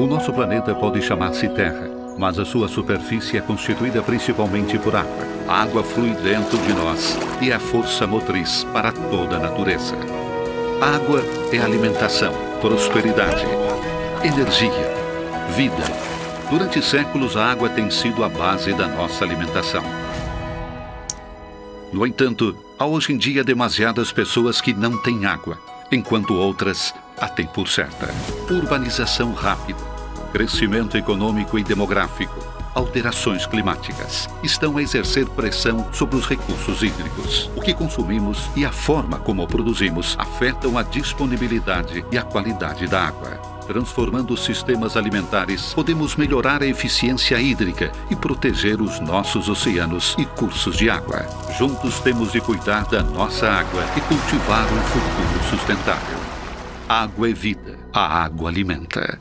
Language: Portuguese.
O nosso planeta pode chamar-se Terra, mas a sua superfície é constituída principalmente por água. A água flui dentro de nós e é a força motriz para toda a natureza. A água é alimentação, prosperidade, energia, vida. Durante séculos, a água tem sido a base da nossa alimentação. No entanto, há hoje em dia demasiadas pessoas que não têm água, enquanto outras a têm por certa. Urbanização rápida, crescimento econômico e demográfico, alterações climáticas estão a exercer pressão sobre os recursos hídricos. O que consumimos e a forma como produzimos afetam a disponibilidade e a qualidade da água. Transformando os sistemas alimentares, podemos melhorar a eficiência hídrica e proteger os nossos oceanos e cursos de água. Juntos temos de cuidar da nossa água e cultivar um futuro sustentável. Água é vida. A água alimenta.